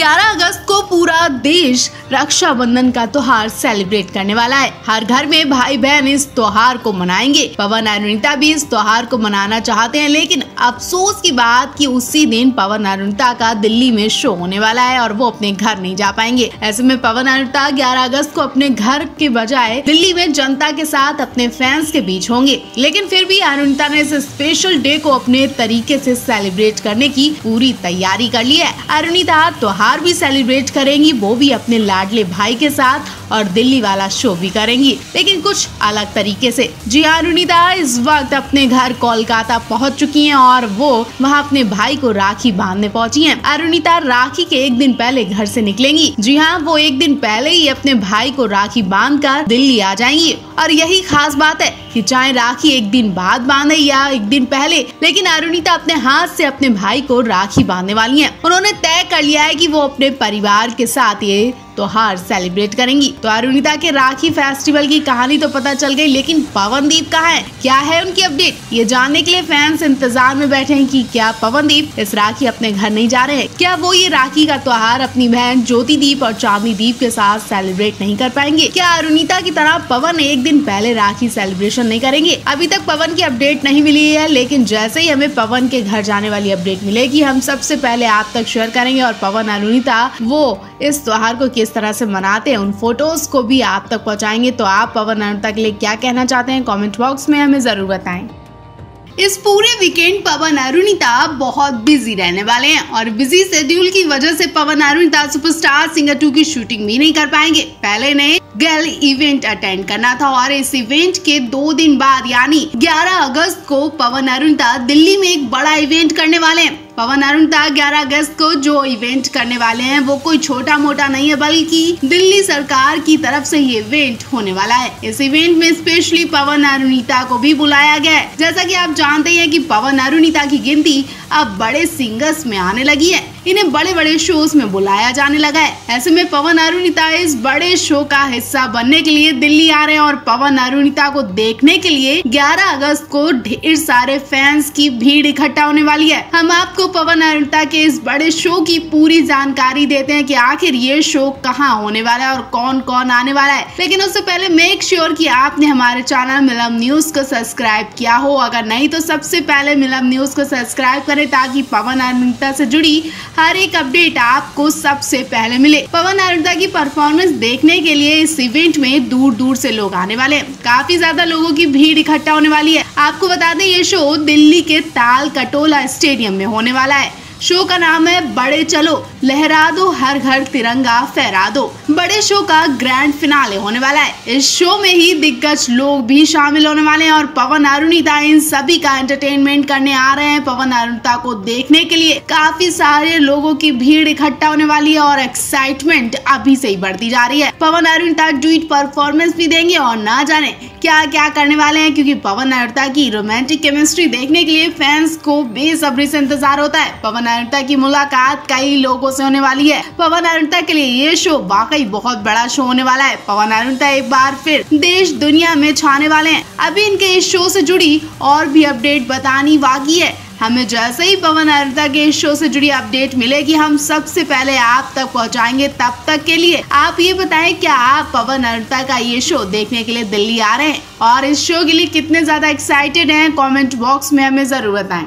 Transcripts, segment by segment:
11 अगस्त को पूरा देश रक्षाबंधन का त्योहार सेलिब्रेट करने वाला है। हर घर में भाई बहन इस त्योहार को मनाएँगे। पवन अरुणिता भी इस त्योहार को मनाना चाहते हैं, लेकिन अफसोस की बात कि उसी दिन पवन अरुणिता का दिल्ली में शो होने वाला है और वो अपने घर नहीं जा पाएँगे। ऐसे में पवन अरुणिता 11 अगस्त को अपने घर के बजाय दिल्ली में जनता के साथ अपने फैंस के बीच होंगे। लेकिन फिर भी अरुणिता ने इस स्पेशल डे को अपने तरीके से सेलिब्रेट करने की पूरी तैयारी कर ली है। अरुणिता, त्योहार भी सेलिब्रेट करेंगी वो भी अपने लाडले भाई के साथ। और दिल्ली वाला शो भी करेंगी। लेकिन कुछ अलग तरीके से। जी हाँ अरुणिता इस वक्त अपने घर कोलकाता पहुँच चुकी हैं और वो वहाँ अपने भाई को राखी बांधने पहुँची हैं। अरुणिता राखी के एक दिन पहले घर से निकलेंगी। जी हाँ वो एक दिन पहले ही अपने भाई को राखी बाँध कर दिल्ली आ जाएँगी। और यही खास बात है कि चाहे राखी एक दिन बाद बांधे या एक दिन पहले, लेकिन अरुणिता अपने हाथ से अपने भाई को राखी बांधने वाली हैं। उन्होंने तय कर लिया है कि वो अपने परिवार के साथ ये त्योहार सेलिब्रेट करेंगी। तो अरुणिता के राखी फेस्टिवल की कहानी तो पता चल गई, लेकिन पवनदीप कहाँ है? क्या है उनकी अपडेट ये जानने के लिए फैंस इंतज़ार में बैठे हैं कि क्या पवनदीप इस राखी अपने घर नहीं जा रहे हैं? क्या वो ये राखी का त्योहार अपनी बहन ज्योति दीप और चांदनी दीप के साथ सेलिब्रेट नहीं कर पाएँगे? क्या अरुणिता की तरह पवन एक दिन पहले राखी सेलिब्रेशन नहीं करेंगे? अभी तक पवन की अपडेट नहीं मिली है, लेकिन जैसे ही हमें पवन के घर जाने वाली अपडेट मिलेगी, हम सबसे पहले आप तक शेयर करेंगे और पवन, अरुणिता, वो इस त्योहार को किस तरह से मनाते हैं, उन फ़ोटोज़ को भी आप तक पहुंचाएँगे। तो आप, पवन अरुणिता के लिए क्या कहना चाहते हैं कमेंट बॉक्स में हमें ज़रूर बताएँ। इस पूरे वीकेंड पवन अरुणिता बहुत बिज़ी रहने वाले हैं और बिज़ी शेड्यूल की वजह से Pawan Arunita superstar singer two की शूटिंग भी नहीं कर पाएँगे। पहले ने गैल इवेंट अटेंड करना था और इस इवेंट के दो दिन बाद, यानी 11 अगस्त को पवन अरुणिता दिल्ली में एक बड़ा इवेंट करने वाले हैं। पवन अरुणता 11 अगस्त को जो इवेंट करने वाले हैं, वो कोई छोटा मोटा नहीं है, बल्कि दिल्ली सरकार की तरफ़ से ये इवेंट होने वाला है। इस इवेंट में स्पेशली पवन अरुणिता को भी बुलाया गया है। जैसा कि आप जानते हैं कि पवन अरुणिता की गिनती अब बड़े सिंगर्स में आने लगी है। इन्हें बड़े बड़े शोज़ में बुलाया जाने लगा है। ऐसे में पवन अरुणिता इस बड़े शो का हिस्सा बनने के लिए दिल्ली आ रहे हैं और पवन अरुणिता को देखने के लिए 11 अगस्त को ढेर सारे फैंस की भीड़ इकट्ठा होने वाली है। हम आपको पवन अरुणिता के इस बड़े शो की पूरी जानकारी देते हैं कि आखिर ये शो कहाँ होने वाला है और कौन कौन आने वाला है। लेकिन उससे पहले मेक श्योर की आपने हमारे चैनल मिलम न्यूज़ को सब्सक्राइब किया हो। अगर नहीं तो सबसे पहले मिलम न्यूज़ को सब्सक्राइब करें ताकि पवन अरुणिता से जुड़ी हर एक अपडेट आपको सबसे पहले मिले। पवन अरुणिता की परफॉर्मेंस देखने के लिए इस इवेंट में दूर दूर से लोग आने वाले हैं। काफ़ी ज़्यादा लोगों की भीड़ इकट्ठा होने वाली है। आपको बता दें, ये शो दिल्ली के ताल कटोला स्टेडियम में होने वाला है। शो का नाम है बड़े चलो लहरा दो हर घर तिरंगा फहरा दो बड़े शो का ग्रैंड फिनाले होने वाला है। इस शो में ही दिग्गज लोग भी शामिल होने वाले हैं और पवन अरुणिता इन सभी का एंटरटेनमेंट करने आ रहे हैं। पवन अरुणिता को देखने के लिए काफ़ी सारे लोगों की भीड़ इकट्ठा होने वाली है और एक्साइटमेंट अभी से ही बढ़ती जा रही है। पवन अरुणिता ट्वीट परफॉर्मेंस भी देंगे और ना जाने क्या क्या करने वाले हैं? क्योंकि पवन नायरता की रोमांटिक केमिस्ट्री देखने के लिए फैंस को बेसब्री से इंतज़ार होता है। पवन नायरता की मुलाकात कई लोगों से होने वाली है। पवन नायरता के लिए ये शो वाकई बहुत बड़ा शो होने वाला है। पवन नायरता एक बार फिर देश, दुनिया में छाने वाले हैं। अभी इनके इस शो से जुड़ी और भी अपडेट बतानी बाकी है। हमें जैसे ही पवन अरता के इस शो से जुड़ी अपडेट मिलेगी, हम सबसे पहले आप तक पहुंचाएँगे। तब तक के लिए आप ये बताएँ, क्या आप पवन अरता का ये शो देखने के लिए दिल्ली आ रहे हैं? और इस शो के लिए कितने ज़्यादा एक्साइटेड हैं? कमेंट बॉक्स में हमें ज़रूर बताएँ।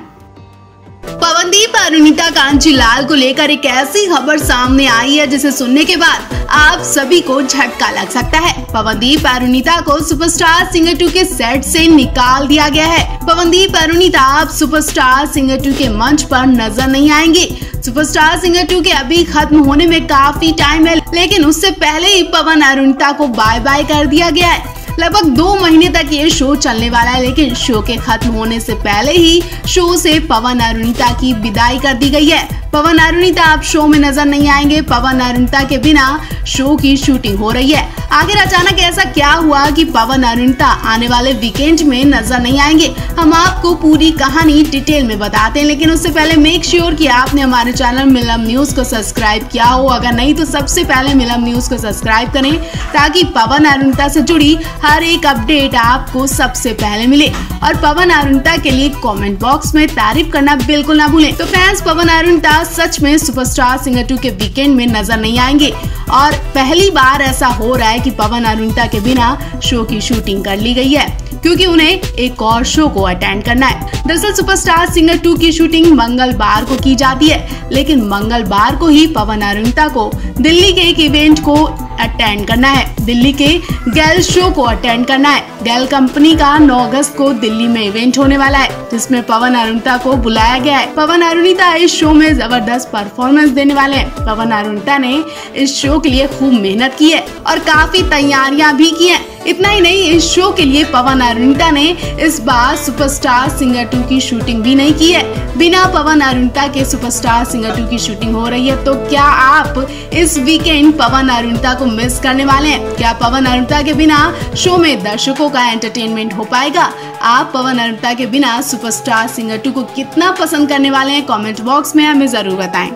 पवनदीप अरुणिता कांची लाल को लेकर एक ऐसी खबर सामने आई है, जिसे सुनने के बाद आप सभी को झटका लग सकता है। पवनदीप अरुणिता को सुपरस्टार सिंगर टू के सेट से निकाल दिया गया है। पवनदीप अरुणिता अब सुपरस्टार सिंगर टू के मंच पर नज़र नहीं आएँगे। सुपरस्टार सिंगर टू के अभी खत्म होने में काफ़ी टाइम है, लेकिन उससे पहले ही पवन अरुणिता को बाय बाय कर दिया गया है। लगभग दो महीने तक ये शो चलने वाला है, लेकिन शो के खत्म होने से पहले ही शो से पवन अरुणिता की विदाई कर दी गई है। पवन अरुणिता अब शो में नज़र नहीं आएँगे। पवन अरुणिता के बिना शो की शूटिंग हो रही है। आखिर अचानक ऐसा क्या हुआ कि पवन अरुणिता आने वाले वीकेंड में नज़र नहीं आएँगे? हम आपको पूरी कहानी डिटेल में बताते हैं, लेकिन उससे पहले मेक श्योर कि आपने हमारे चैनल मिलम न्यूज़ को सब्सक्राइब किया हो। अगर नहीं तो सबसे पहले मिलम न्यूज़ को सब्सक्राइब करें, ताकि पवन अरुणिता से जुड़ी हर एक अपडेट आपको सबसे पहले मिले। और पवन अरुणता के लिए कमेंट बॉक्स में तारीफ़ करना बिल्कुल ना भूलें। तो फैंस पवन अरुणता सच में सुपरस्टार सिंगर टू के वीकेंड में नज़र नहीं आएँगे। और पहली बार ऐसा हो रहा है कि पवन अरुणता के बिना शो की शूटिंग कर ली गई है। क्योंकि उन्हें एक और शो को अटेंड करना है। दरअसल सुपरस्टार सिंगर टू की शूटिंग मंगलवार को की जाती है, लेकिन मंगलवार को ही पवन अरुणता को दिल्ली के एक इवेंट को अटेंड करना है। दिल्ली के गैल शो को अटेंड करना है। गैल कंपनी का 9 अगस्त को दिल्ली में इवेंट होने वाला है, जिसमें पवन अरुणता को बुलाया गया है। पवन अरुणिता इस शो में ज़बरदस्त परफॉर्मेंस देने वाले हैं। पवन अरुणिता ने इस शो के लिए खूब मेहनत की है और काफ़ी तैयारियाँ भी की हैं। इतना ही नहीं, इस शो के लिए पवन अरुणिता ने इस बार सुपरस्टार सिंगर टू की शूटिंग भी नहीं की है। बिना पवन अरुणिता के सुपरस्टार सिंगर टू की शूटिंग हो रही है तो क्या आप इस वीकेंड पवन अरुणिता को मिस करने वाले हैं? क्या पवन अरुणिता के बिना शो में दर्शकों का एंटरटेनमेंट हो पाएगा? आप पवन अरुणिता के बिना सुपरस्टार सिंगर टू को कितना पसंद करने वाले हैं? कमेंट बॉक्स में हमें ज़रूर बताएँ।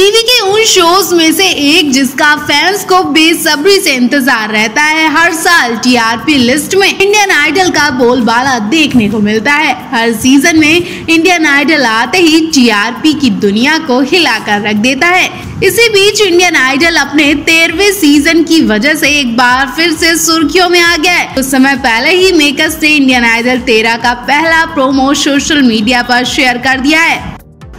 टीवी के उन शोज़ में से एक जिसका फैंस को बेसब्री से इंतज़ार रहता है, हर साल टीआरपी लिस्ट में इंडियन आइडल का बोलबाला देखने को मिलता है। हर सीज़न में इंडियन आइडल आते ही टीआरपी की दुनिया को हिलाकर रख देता है। इसी बीच इंडियन आइडल अपने तेरहवे सीज़न की वजह से एक बार फिर से सुर्खियों में आ गया कुछ समय पहले ही मेकर्स ने इंडियन आइडल तेरह का पहला प्रोमो सोशल मीडिया पर शेयर कर दिया है।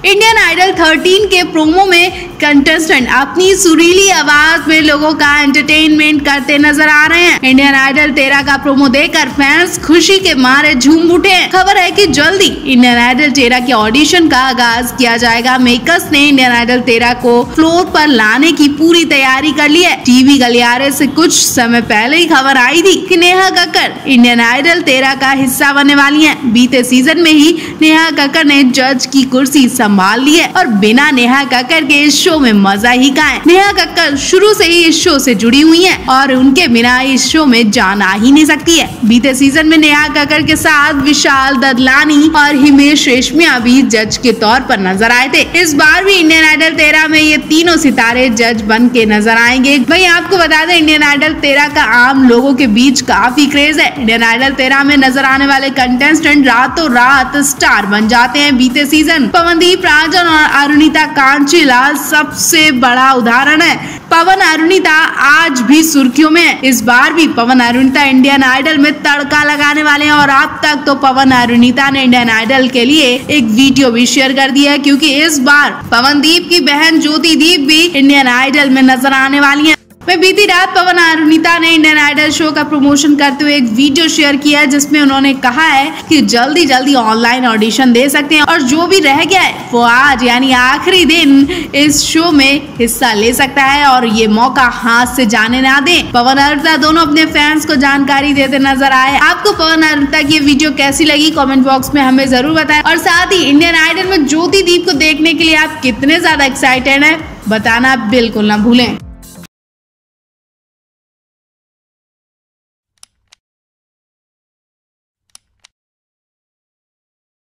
इंडियन आइडल 13 के प्रोमो में कंटेस्टेंट अपनी सुरीली आवाज़ में लोगों का एंटरटेनमेंट करते नज़र आ रहे हैं। इंडियन आइडल तेरह का प्रोमो देखकर फैंस खुशी के मारे झूम उठे खबर है कि जल्दी इंडियन आइडल तेरह के ऑडिशन का आगाज़ किया जाएगा। मेकर्स ने इंडियन आइडल तेरह को फ्लोर पर लाने की पूरी तैयारी कर ली है। टीवी गलियारे से कुछ समय पहले ही खबर आई थी कि नेहा कक्कर इंडियन आइडल तेरह का हिस्सा बनने वाली है। बीते सीज़न में ही नेहा कक्कर ने जज की कुर्सी संभाल ली है और बिना नेहा कक्कर के इस शो में मज़ा ही का है नेहा कक्कर शुरू से ही इस शो से जुड़ी हुई है और उनके बिना इस शो में जान ही नहीं सकती है। बीते सीज़न में नेहा कक्कर के साथ विशाल ददलानी और हिमेश रेशमिया भी जज के तौर पर नज़र आए थे। इस बार भी इंडियन आइडल तेरह में ये तीनों सितारे जज बन के नज़र आएँगे। वही आपको बता दें इंडियन आइडल तेरह का आम लोगों के बीच काफ़ी क्रेज है। इंडियन आइडल तेरह में नज़र आने वाले कंटेस्टेंट रातों रात स्टार बन जाते हैं। बीते सीज़न पवनदीप राजन और अरुणिता कांचीलाल सबसे बड़ा उदाहरण है। पवन अरुणिता आज भी सुर्खियों में इस बार भी पवन अरुणिता इंडियन आइडल में तड़का लगाने वाले हैं और अब तक तो पवन अरुणिता ने इंडियन आइडल के लिए एक वीडियो भी शेयर कर दिया है, क्योंकि इस बार पवनदीप की बहन ज्योति दीप भी इंडियन आइडल में नज़र आने वाली है। वह बीती रात पवन अरुणिता ने इंडियन आइडल शो का प्रमोशन करते हुए एक वीडियो शेयर किया जिसमें उन्होंने कहा है कि जल्दी जल्दी ऑनलाइन ऑडिशन दे सकते हैं और जो भी रह गया है, वो आज यानी आखिरी दिन इस शो में हिस्सा ले सकता है और ये मौका हाथ से जाने ना दे। पवन अरुणिता दोनों अपने फैंस को जानकारी देते नज़र आए आपको पवन अरुणिता की वीडियो कैसी लगी? कॉमेंट बॉक्स में हमें ज़रूर बताए। और साथ ही इंडियन आइडल में ज्योति दीप को देखने के लिए आप कितने ज़्यादा एक्साइटेड है, बताना बिल्कुल ना भूलें।